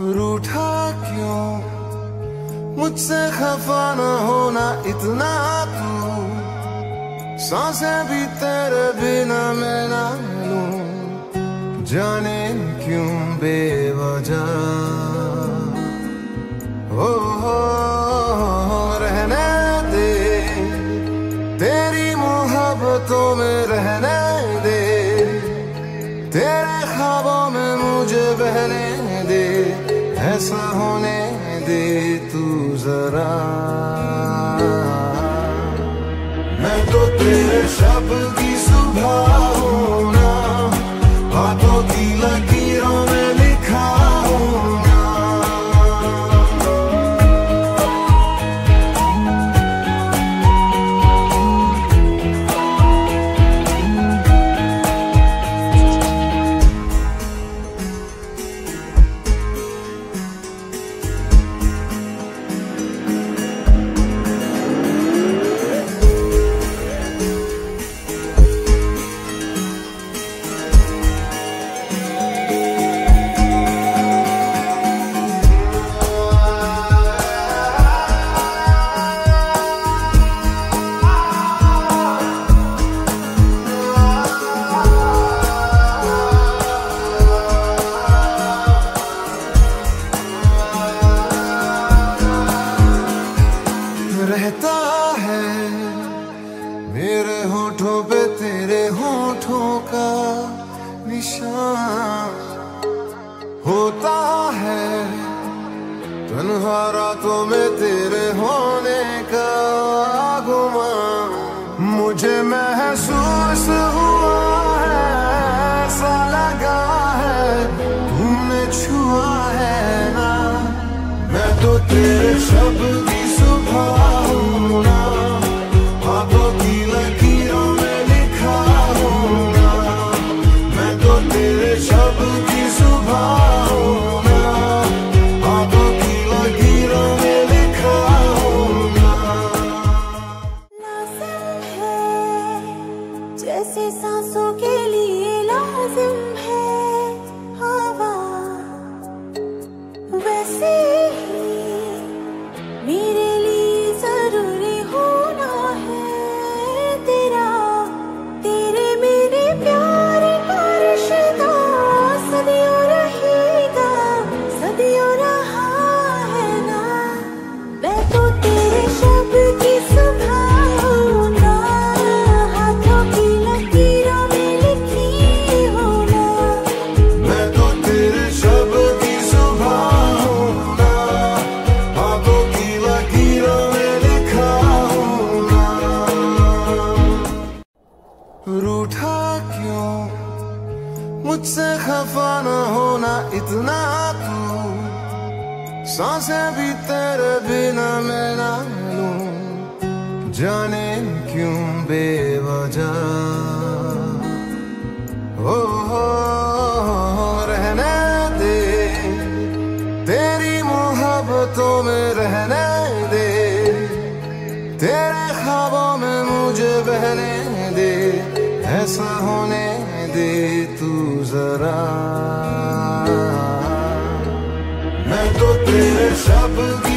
रूठा क्यों? मुझसे खफा न होना इतना तू साँसें भी तेरे बिना मैं ना जाने क्यों बेवजह? हो, रहने दे। तेरी मोहब्बतों में रहने दे। तेरे ख्वाबों में मुझे बहने दे ऐसा होने दे तू जरा। मैं तो तेरे शब्द की सुबह तेरे होठों का निशान होता है। तन्हा रातों में तेरे होने का गुमान मुझे महसूस हुआ है, ऐसा लगा है तुमने छुआ है ना। मैं तो तेरे शब्द सांसों के लिए लाजिम है। क्यों? मुझसे खफा न होना इतना तू साँसें भी तेरे बिना मैं ना लूँ जाने क्यों बेवजह? हो, हो, रहने दे। तेरी मोहब्बतों में रहने दे। तेरे ख्वाबों में मुझे बहने दे। ऐसा होने दे तू जरा। मैं तो तेरे शब्द